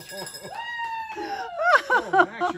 oh, Max,